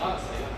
Honestly,